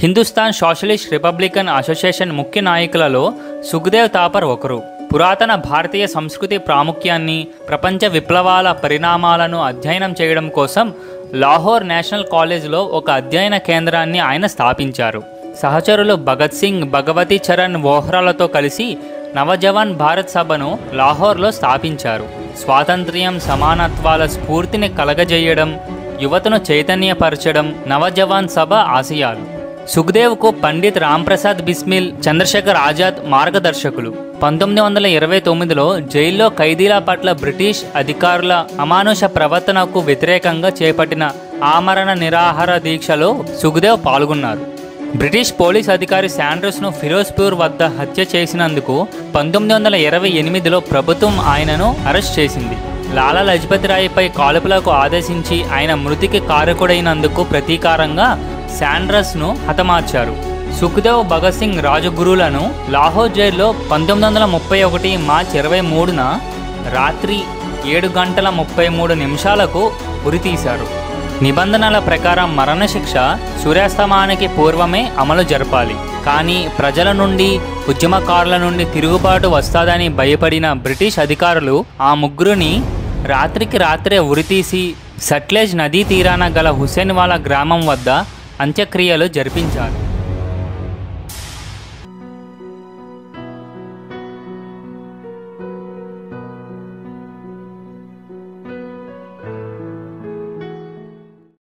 Hindustan socialist Republican association ముఖ్య నాయకులలో సుఖదేవ్ తాపర్ ఒకరు. పురాతన భారతీయ సంస్కృతి ప్రాముఖ్యాన్ని ప్రపంచ విప్లవాల పరిణామాలను అధ్యయనం చేయడం కోసం లాహోర్ నేషనల్ కాలేజ్లో ఒక అధ్యయన కేంద్రాన్ని ఆయన స్థాపించారు. సహచరులు భగత్ సింగ్ భగవతి చరణ్ వోహ్రాలతో కలిసి నవజవాన్ భారత్ సభను లాహోర్లో స్థాపించారు. స్వాతంత్ర్యం సమానత్వాల స్ఫూర్తిని కలగజేయడం యువతను చైతన్యపరచడం నవజవాన్ సభ ఆశయాలు. సుఖదేవ్కు పండిత్ రాంప్రసాద్ బిస్మిల్ చంద్రశేఖర్ ఆజాద్ మార్గదర్శకులు. పంతొమ్మిది వందల ఇరవై తొమ్మిదిలో జైల్లో ఖైదీల పట్ల బ్రిటిష్ అధికారుల అమానుష ప్రవర్తనకు వ్యతిరేకంగా చేపట్టిన ఆమరణ నిరాహార దీక్షలో సుఖదేవ్ పాల్గొన్నారు. బ్రిటిష్ పోలీస్ అధికారి శాండ్రస్ను ఫిరోజ్పూర్ వద్ద హత్య చేసినందుకు పంతొమ్మిది వందల ఇరవై ఎనిమిదిలో ప్రభుత్వం ఆయనను అరెస్ట్ చేసింది. లాలా లజపతి రాయ్పై కాల్పులకు ఆదేశించి ఆయన మృతికి కారకుడైనందుకు ప్రతీకారంగా శాండ్రస్ను హతమార్చారు. సుఖ్దేవ్ భగత్ సింగ్ రాజగురులను లాహోర్ జైల్లో పంతొమ్మిది వందల ముప్పై ఒకటి మార్చి ఇరవై మూడున రాత్రి ఏడు గంటల ముప్పై మూడు నిమిషాలకు ఉరితీశారు. నిబంధనల ప్రకారం మరణశిక్ష సూర్యాస్తమానికి పూర్వమే అమలు జరపాలి. కానీ ప్రజల నుండి ఉద్యమకారుల నుండి తిరుగుబాటు వస్తాదని భయపడిన బ్రిటిష్ అధికారులు ఆ ముగ్గురిని రాత్రికి రాత్రే ఉరితీసి సట్లెజ్ నదీ తీరాన గల హుసేన్వాలా గ్రామం వద్ద అంత్యక్రియలు జరిపించారు